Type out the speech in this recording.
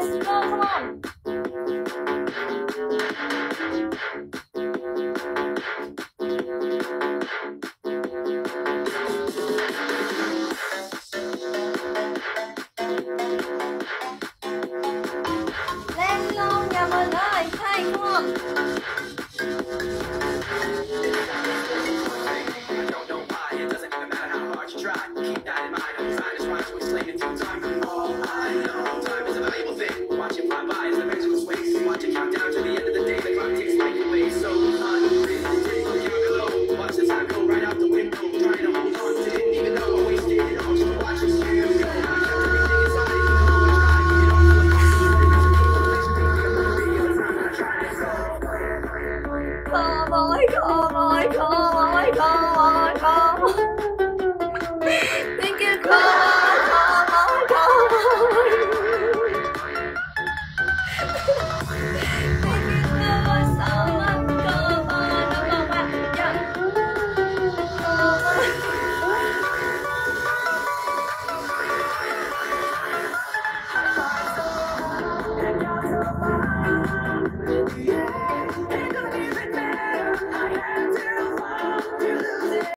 on. Lên even matter how hard you try. Keep that in mind, I'm trying to try to explain it to time. All I know, my god, oh my god, my.